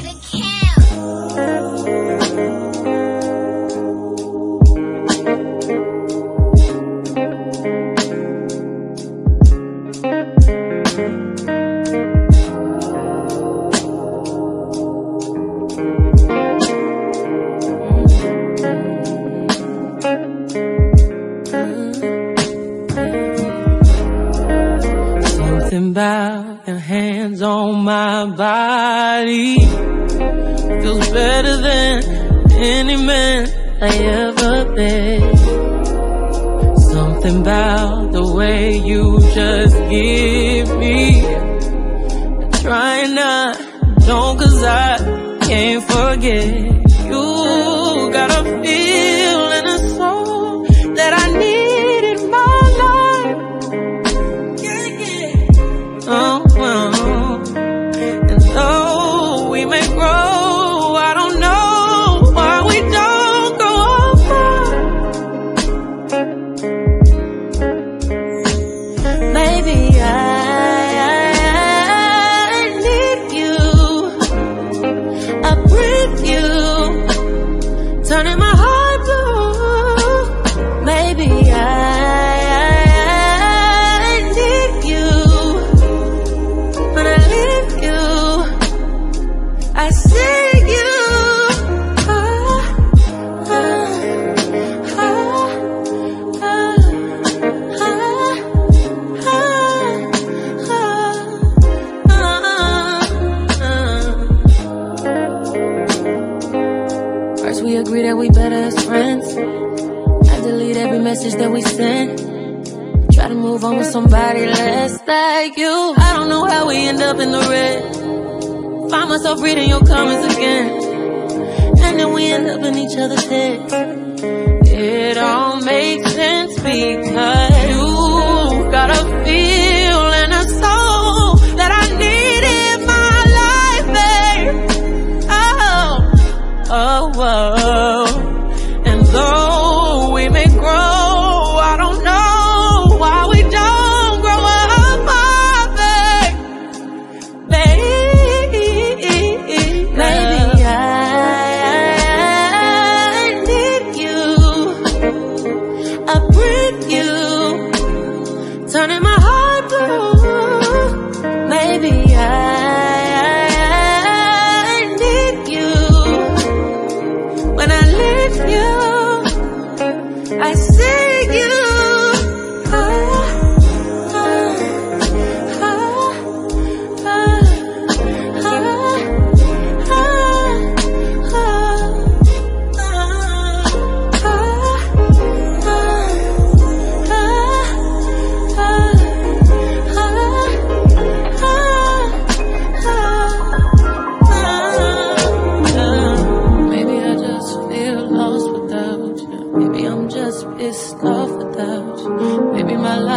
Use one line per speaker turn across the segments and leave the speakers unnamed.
the cat. Something about your hands on my body feels better than any man I ever been. Something about the way you just give me. Try not, don't cause I can't forget. I see you. Ah, ah, ah. First we agree that we better as friends. I delete every message that we sent. Try to move on with somebody less like you. I don't know how we end up in the red. Find myself reading your comments again. And then we end up in each other's heads. It all makes sense because I see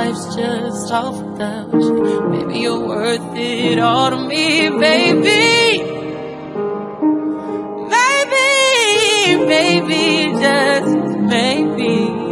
life's just off without you. Maybe you're worth it all to me, baby. Maybe, maybe, just maybe.